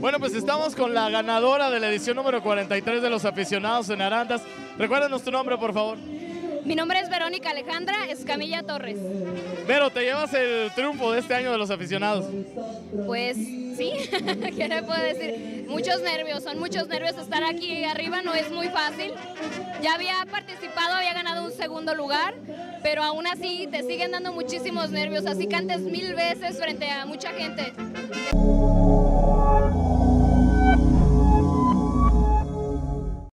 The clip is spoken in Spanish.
Bueno, pues estamos con la ganadora de la edición número 43 de los aficionados en Arandas. Recuérdanos tu nombre, por favor. Mi nombre es Verónica Alejandra Escamilla Torres. Vero, ¿te llevas el triunfo de este año de los aficionados? Pues sí, ¿qué le puedo decir? Muchos nervios, son muchos nervios estar aquí arriba, no es muy fácil. Ya había participado, había ganado un segundo lugar, pero aún así te siguen dando muchísimos nervios, así cantes mil veces frente a mucha gente.